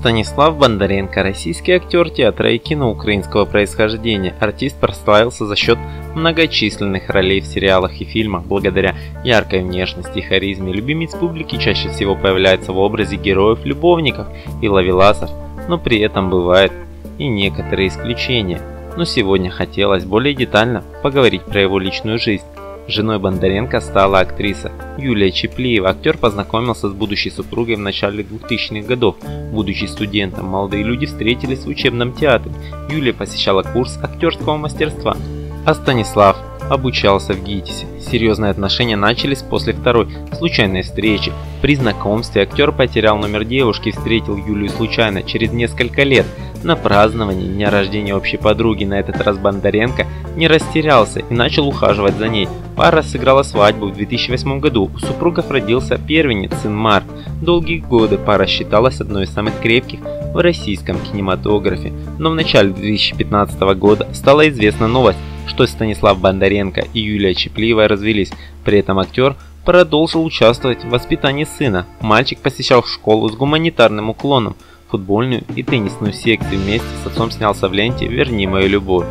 Станислав Бондаренко – российский актер театра и кино украинского происхождения. Артист прославился за счет многочисленных ролей в сериалах и фильмах. Благодаря яркой внешности и харизме любимец публики чаще всего появляется в образе героев-любовников и лавеласов, но при этом бывают и некоторые исключения. Но сегодня хотелось более детально поговорить про его личную жизнь. Женой Бондаренко стала актриса Юлия Чеплиева. Актер познакомился с будущей супругой в начале 2000-х годов. Будучи студентом, молодые люди встретились в учебном театре. Юлия посещала курс актерского мастерства, а Станислав обучался в ГИТИСе. Серьезные отношения начались после второй случайной встречи. При знакомстве актер потерял номер девушки и встретил Юлию случайно через несколько лет. На праздновании дня рождения общей подруги на этот раз Бондаренко не растерялся и начал ухаживать за ней. Пара сыграла свадьбу в 2008 году. У супругов родился первенец, сын Марк. Долгие годы пара считалась одной из самых крепких в российском кинематографе. Но в начале 2015 года стала известна новость, что Станислав Бондаренко и Юлия Чеплиева развелись. При этом актер продолжил участвовать в воспитании сына. Мальчик посещал школу с гуманитарным уклоном, футбольную и теннисную секции вместе с отцом снялся в ленте «Верни мою любовь».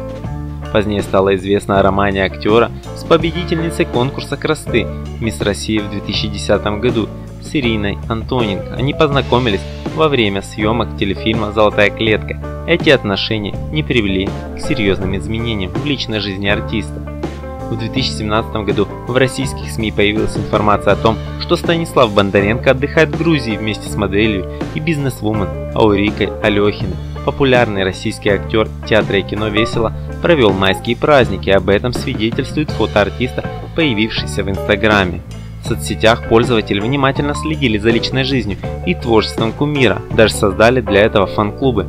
Позднее стало известно о романе актера с победительницей конкурса красоты «Мисс России» в 2010 году с Ириной Антоненко. Они познакомились во время съемок телефильма «Золотая клетка». Эти отношения не привели к серьезным изменениям в личной жизни артиста. В 2017 году в российских СМИ появилась информация о том, что Станислав Бондаренко отдыхает в Грузии вместе с моделью и бизнесвумен Аурикой Алехиной. Популярный российский актер театра и кино «Весело» провел майские праздники, об этом свидетельствует фото артиста, появившееся в Инстаграме. В соцсетях пользователи внимательно следили за личной жизнью и творчеством кумира, даже создали для этого фан-клубы.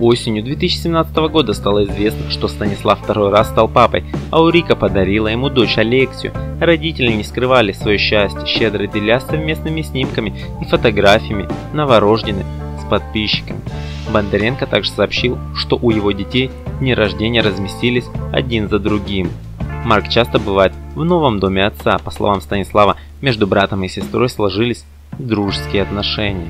Осенью 2017 года стало известно, что Станислав второй раз стал папой, а Урика подарила ему дочь Алексию. Родители не скрывали свое счастье, щедро делясь совместными снимками и фотографиями новорожденных с подписчиками. Бондаренко также сообщил, что у его детей дни рождения разместились один за другим. Марк часто бывает в новом доме отца. По словам Станислава, между братом и сестрой сложились дружеские отношения.